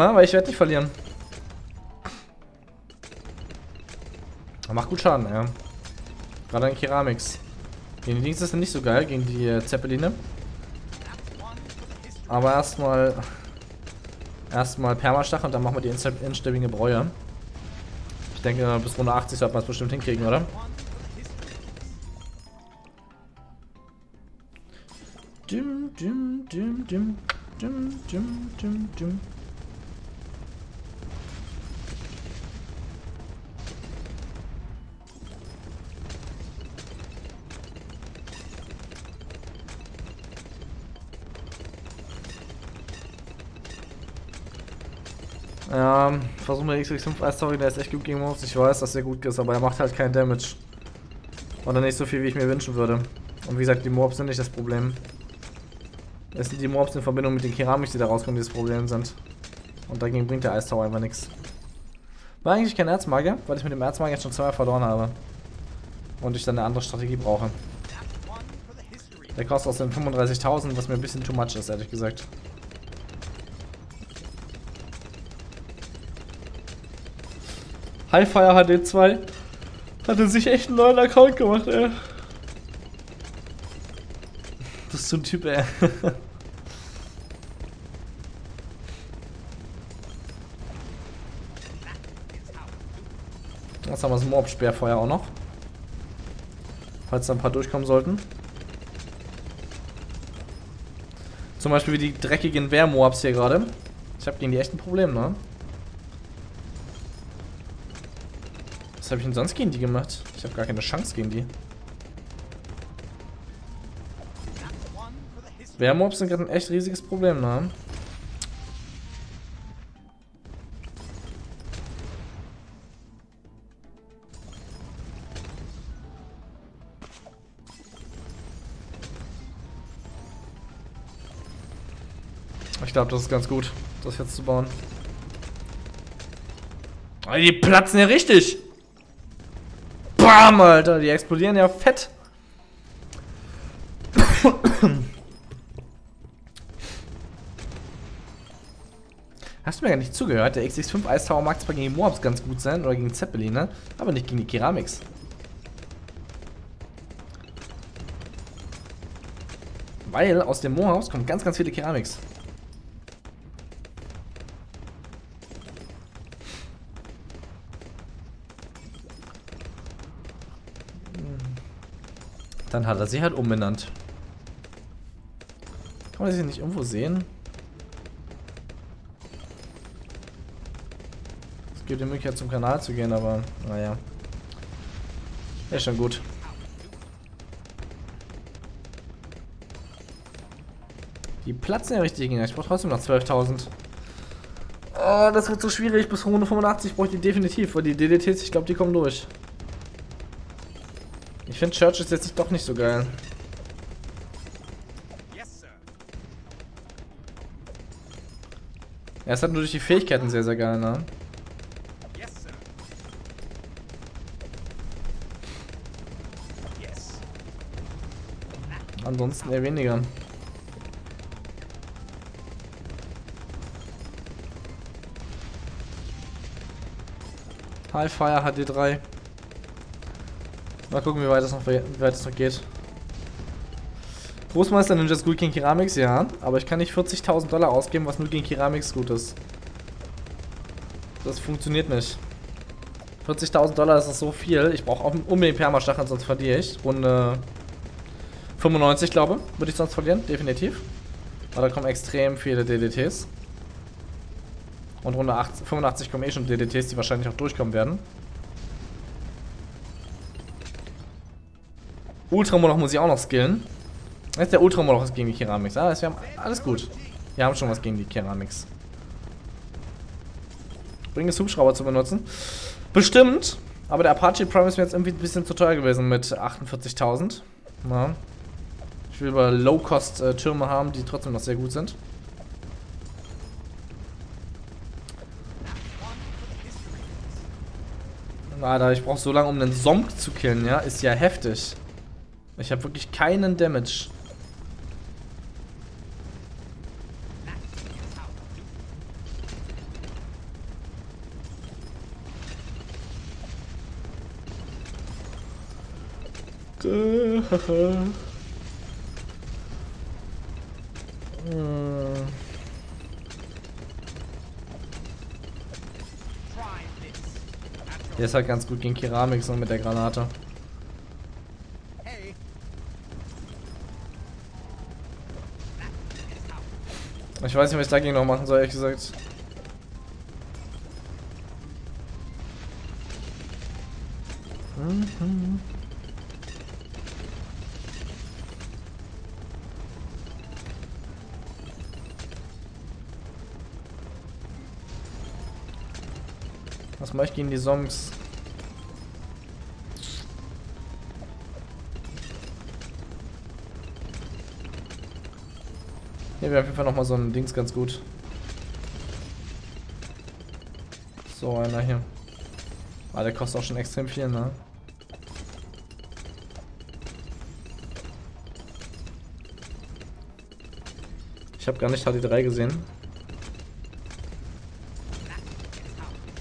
mal, weil ich werde nicht verlieren. Macht gut Schaden, ja. Gerade an Keramiks. Gegen die Dings ist nicht so geil, gegen die äh, Zeppeline. Aber erstmal erstmal Permastach und dann machen wir die instabilige Bräue. Ich denke, bis Runde 80 sollte man es bestimmt hinkriegen, oder? Dum, dum, dum, dum, dum, dum, dum, dum. Ja, versuchen wir XX5 als Story, der ist echt gut gegen Mobs. Ich weiß, dass er gut ist, aber er macht halt keinen Damage. Oder nicht so viel, wie ich mir wünschen würde. Und wie gesagt, die Mobs sind nicht das Problem. Es sind die Mobs in Verbindung mit den Keramik, die da rauskommen, die das Problem sind. Und dagegen bringt der Eistower einfach nichts. War eigentlich kein Erzmagier, weil ich mit dem Erzmagier jetzt schon zweimal verloren habe. Und ich dann eine andere Strategie brauche. Der kostet aus den 35.000, was mir ein bisschen too much ist, ehrlich gesagt. Highfire HD 2 hatte sich echt einen neuen Account gemacht, ey. Das ist so ein Typ, ey. Jetzt haben wir das Mob-Sperrfeuer auch noch. Falls da ein paar durchkommen sollten. Zum Beispiel wie die dreckigen Wehrmoabs hier gerade. Ich habe gegen die echt ein Problem, ne? Habe ich denn sonst gegen die gemacht? Ich habe gar keine Chance gegen die. Wehrmobs sind gerade ein echt riesiges Problem, ne? Ich glaube, das ist ganz gut, das jetzt zu bauen. Die platzen ja richtig. Bam, Alter. Die explodieren ja fett. Hast du mir gar nicht zugehört? Der XX5 Ice Tower mag zwar gegen Moabs ganz gut sein oder gegen Zeppelin, ne? aber nicht gegen die Keramiks. Weil aus dem Moorhaus kommen ganz, ganz viele Keramiks. Dann hat er sie halt umbenannt. Kann man sie nicht irgendwo sehen? Es gibt die Möglichkeit zum Kanal zu gehen, aber naja. Ist schon gut. Die platzen ja richtig Ich brauche trotzdem noch 12.000. Oh, das wird so schwierig. Bis 185 brauche ich die definitiv, weil die DDTs, ich glaube, die kommen durch. Ich finde Church ist jetzt doch nicht so geil. Er ist halt nur durch die Fähigkeiten sehr, sehr geil, ne? Ansonsten eher weniger. Highfire HD3. Mal gucken, wie weit es noch, noch geht. Großmeister Ninja ist gut gegen Keramics, ja. Aber ich kann nicht 40.000 Dollar ausgeben, was nur gegen Keramics gut ist. Das funktioniert nicht. 40.000 Dollar ist das so viel. Ich brauche unbedingt Permastacheln, sonst verliere ich. Runde 95, glaube würde ich sonst verlieren. Definitiv. Aber da kommen extrem viele DDTs. Und Runde 80, 85 kommen eh schon DDTs, die wahrscheinlich auch durchkommen werden. Ultramoloch muss ich auch noch skillen. Jetzt der Ultramoloch ist gegen die Keramiks. Ah, wir haben alles gut. Wir haben schon was gegen die Keramiks. Bring es Hubschrauber zu benutzen. Bestimmt. Aber der Apache Prime ist mir jetzt irgendwie ein bisschen zu teuer gewesen mit 48.000. Ich will aber Low-Cost-Türme haben, die trotzdem noch sehr gut sind. Alter, ich brauche so lange, um einen Somk zu killen, ja? Ist ja heftig. Ich habe wirklich keinen Damage. Der ist halt ganz gut gegen Keramik, so mit der Granate. Ich weiß nicht, was ich dagegen noch machen soll, ehrlich gesagt. Was mache ich gegen die Songs? Hier wäre auf jeden Fall nochmal so ein Dings ganz gut. So, einer hier. Ah, der kostet auch schon extrem viel, ne? Ich habe gar nicht HD3 gesehen.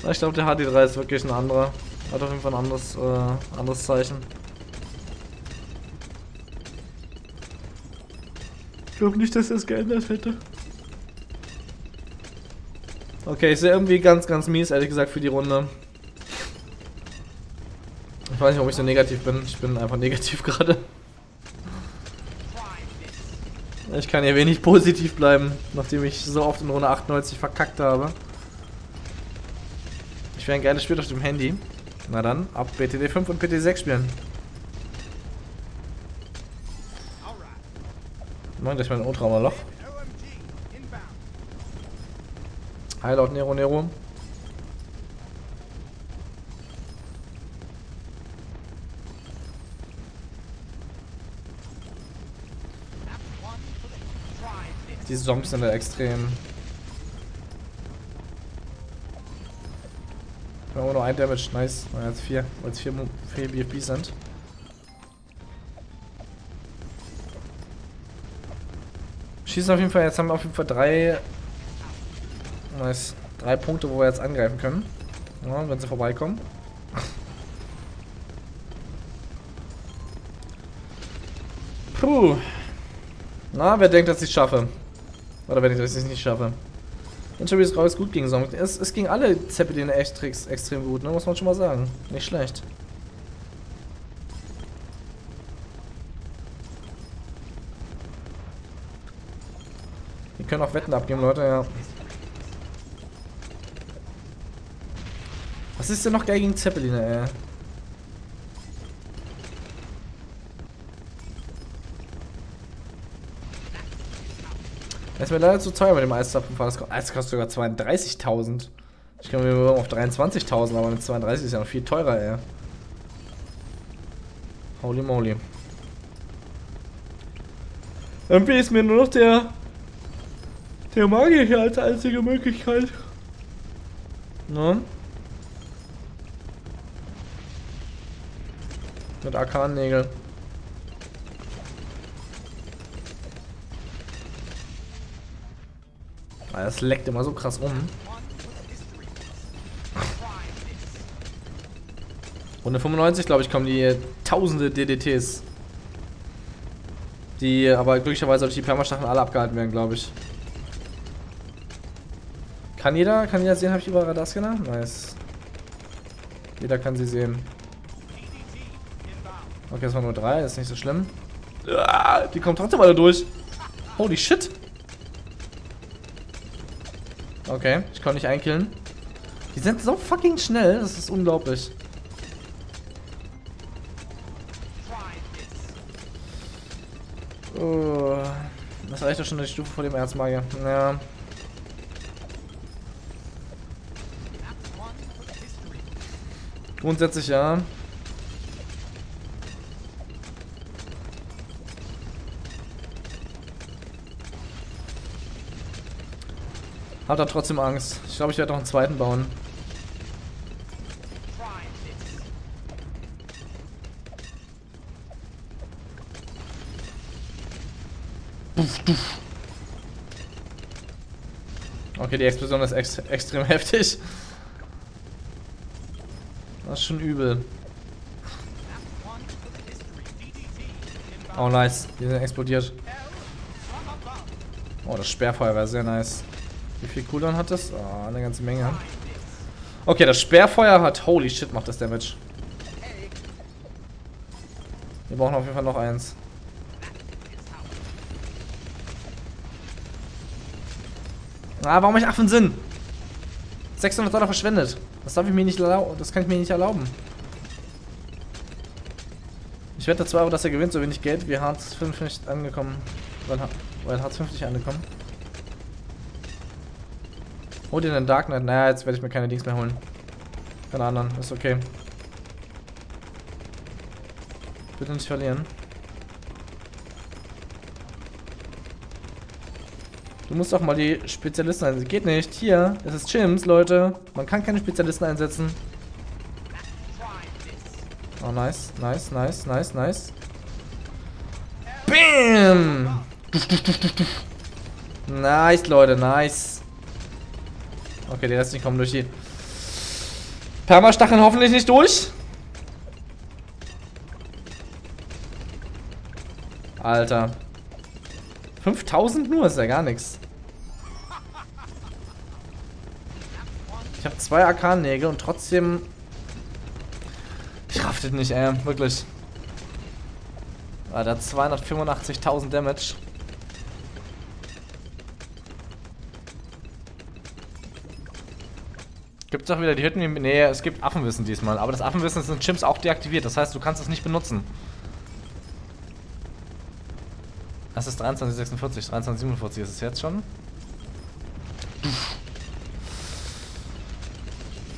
Ich glaube, der HD3 ist wirklich ein anderer. Hat auf jeden Fall ein anderes, äh, anderes Zeichen. Glaube nicht, dass es geändert hätte. Okay, ich sehe irgendwie ganz, ganz mies, ehrlich gesagt, für die Runde. Ich weiß nicht, ob ich so negativ bin. Ich bin einfach negativ gerade. Ich kann hier wenig positiv bleiben, nachdem ich so oft in Runde 98 verkackt habe. Ich wäre ein geiles Spiel auf dem Handy. Na dann, ab BTD 5 und BTD 6 spielen. Moin, gleich mein Ultraumer Loch. Hi laut Nero Nero. Die Zombies sind da extrem. Wir haben nur ein Damage, nice. Jetzt vier, weil vier, vier BFB sind. Schießen auf jeden Fall, jetzt haben wir auf jeden Fall drei. Nice. Drei Punkte, wo wir jetzt angreifen können. Ja, wenn sie vorbeikommen. Puh. Na, wer denkt, dass ich es schaffe? Oder wenn ich das nicht schaffe. Interviews raus gut gegen Song. Es, es ging alle Zeppelin echt extrem gut, ne? muss man schon mal sagen. Nicht schlecht. Können auch Wetten abgeben, Leute, ja. Was ist denn noch geil gegen Zeppelin, ey? Das ist mir leider zu teuer mit dem Eiszapfenfahr. Das kostet sogar 32.000. Ich komme mir auf 23.000, aber mit 32 ist ja noch viel teurer, ey. Holy moly. MP ist mir nur noch der der Magier als einzige Möglichkeit. Ne? Mit Arkannägel. Ah, das leckt immer so krass um. Runde 95, glaube ich, kommen die tausende DDTs. Die aber glücklicherweise durch die Permastacheln alle abgehalten werden, glaube ich. Kann jeder, kann jeder sehen, habe ich über Radarscanner? Nice. Jeder kann sie sehen. Okay, es waren nur drei, ist nicht so schlimm. Ah, die kommen trotzdem alle durch. Holy shit. Okay, ich kann nicht einkillen. Die sind so fucking schnell, das ist unglaublich. Oh, das reicht doch schon die Stufe vor dem Erzmagier. Ja. Grundsätzlich ja. Hat er trotzdem Angst. Ich glaube, ich werde noch einen zweiten bauen. Okay, die Explosion ist ex extrem heftig. Das ist schon übel. Oh, nice. Die sind explodiert. Oh, das Sperrfeuer war sehr nice. Wie viel Cooldown hat das? Oh, eine ganze Menge. Okay, das Sperrfeuer hat... Holy shit, macht das Damage. Wir brauchen auf jeden Fall noch eins. Ah, warum ich Affen sind? 600 Dollar verschwendet. Das darf ich mir nicht erlauben. Das kann ich mir nicht erlauben. Ich wette 2 Euro, dass er gewinnt, so wenig Geld wie Hartz 5 nicht angekommen. Weil, weil Hartz 5 nicht angekommen. Hol dir den Dark Knight. Naja, jetzt werde ich mir keine Dings mehr holen. Keine anderen, ist okay. Bitte nicht verlieren. Du musst doch mal die Spezialisten einsetzen. Geht nicht. Hier, es ist Chims, Leute. Man kann keine Spezialisten einsetzen. Oh, nice, nice, nice, nice, nice. Bam! Nice, Leute, nice. Okay, die restlichen kommen durch die Permastacheln hoffentlich nicht durch. Alter. 5000 nur ist ja gar nichts. Ich habe zwei AK-Nägel und trotzdem... Ich raff das nicht, ey. Wirklich. Alter, 285.000 Damage. Gibt es auch wieder die Hütten? Nee, es gibt Affenwissen diesmal. Aber das Affenwissen sind Chimps auch deaktiviert. Das heißt, du kannst es nicht benutzen. Das ist 2346, 2347 ist es jetzt schon.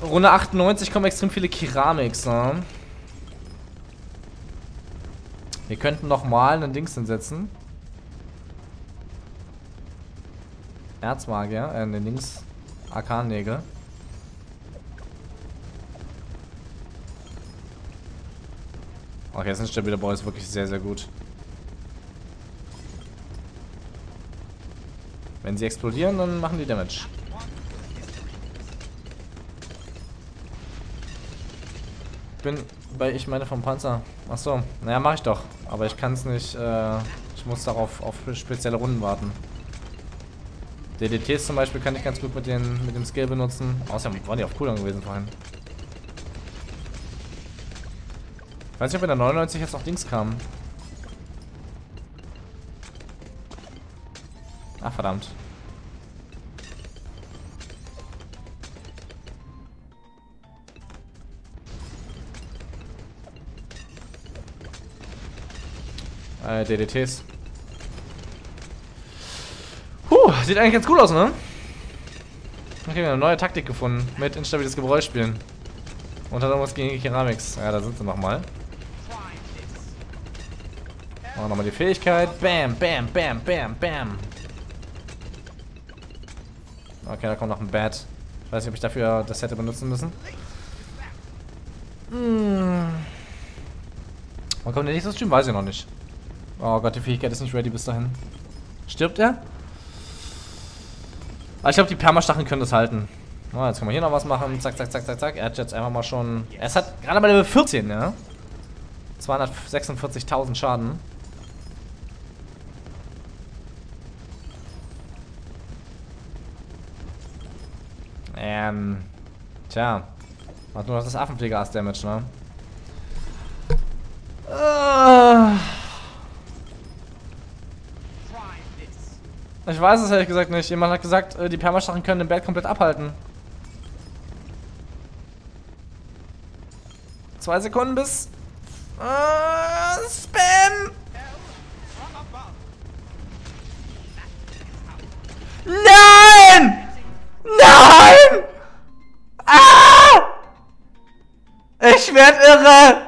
Runde 98 kommen extrem viele Keramiks, ne? Wir könnten nochmal einen Dings hinsetzen. Erzmagier, äh, den Dings. Arkannägel. Okay, das sind stabile Boys wirklich sehr, sehr gut. Wenn sie explodieren, dann machen die Damage. Bin bei ich meine vom Panzer. Achso, naja, mache ich doch. Aber ich kann es nicht, äh, ich muss darauf auf spezielle Runden warten. DDTs zum Beispiel kann ich ganz gut mit, den, mit dem Skill benutzen. Außerdem waren die auf Cooldown gewesen vorhin. Ich weiß nicht, ob in der 99 jetzt noch Dings kam. Ach, verdammt. Äh, DDTs. Puh, sieht eigentlich ganz cool aus, ne? Okay, wir haben eine neue Taktik gefunden. Mit instabiles Gebräu spielen. Und hat irgendwas gegen Keramics. Ja, da sind sie nochmal. Machen wir nochmal die Fähigkeit. Bam, bam, bam, bam, bam. Okay, da kommt noch ein Bad. Ich weiß nicht, ob ich dafür das hätte benutzen müssen. Hm. Wann kommt der nächste Stream? Weiß ich noch nicht. Oh Gott, die Fähigkeit ist nicht ready bis dahin. Stirbt er? Aber ich glaube, die Permastacheln können das halten. Oh, jetzt können wir hier noch was machen. Zack, zack, zack, zack, zack. Er hat jetzt einfach mal schon... Es hat gerade bei Level 14, ja? 246.000 Schaden. Ähm... Tja. Hat nur noch das Affenpfleger-Damage, ne? Ich weiß es ehrlich gesagt nicht. Jemand hat gesagt, äh, die Permastacheln können den Berg komplett abhalten. Zwei Sekunden bis... Äh, Spam! Nein! Ich werd irre!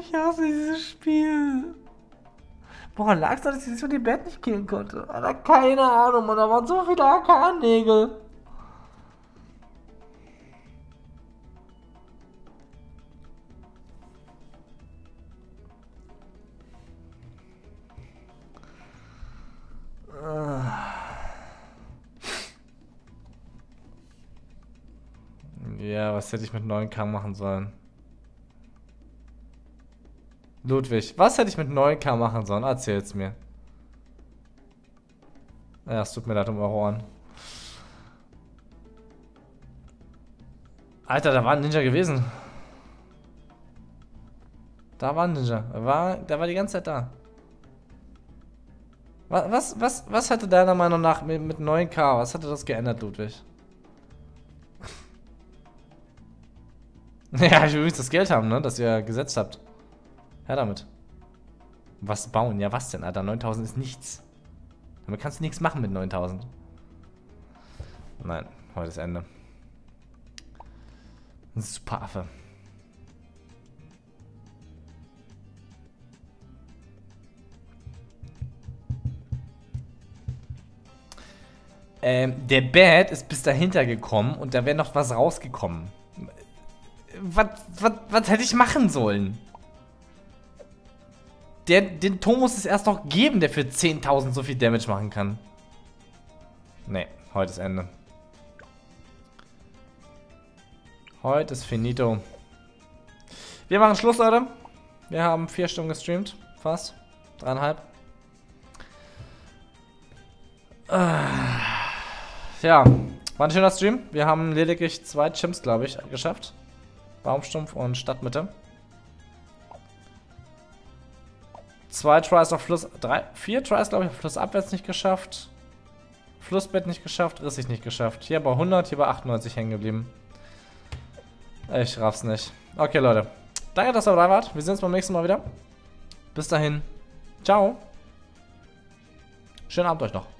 ich hasse dieses Spiel. Woran lag es, dass ich so die Bett nicht killen konnte? Alter, keine Ahnung, man. Da waren so viele AK-Nägel. Ja, was hätte ich mit 9K machen sollen? Ludwig, was hätte ich mit 9K machen sollen? Erzähl's mir. Ja, es tut mir leid um eure Ohren. Alter, da war ein Ninja gewesen. Da war ein Ninja. Der war, der war die ganze Zeit da. Was, was, was, was hätte deiner Meinung nach mit, mit 9K, was hätte das geändert, Ludwig? ja, ich will übrigens das Geld haben, ne, das ihr gesetzt habt. Her damit. Was bauen? Ja, was denn, Alter? 9000 ist nichts. Damit kannst du nichts machen mit 9000. Nein, heute ist Ende. Super Affe. Ähm, der Bad ist bis dahinter gekommen und da wäre noch was rausgekommen. Was, was, was hätte ich machen sollen? Der, den Ton muss es erst noch geben, der für 10.000 so viel Damage machen kann. Nee, heute ist Ende. Heute ist finito. Wir machen Schluss, Leute. Wir haben vier Stunden gestreamt. Fast. Dreieinhalb. Ja, war ein schöner Stream. Wir haben lediglich zwei Chimps, glaube ich, geschafft. Baumstumpf und Stadtmitte. Zwei Tries auf Fluss, drei, vier Tries, glaube ich, auf Flussabwärts nicht geschafft. Flussbett nicht geschafft, Rissig nicht geschafft. Hier bei 100, hier bei 98 hängen geblieben. Ich raff's nicht. Okay, Leute. Danke, dass ihr dabei wart. Wir sehen uns beim nächsten Mal wieder. Bis dahin. Ciao. Schönen Abend euch noch.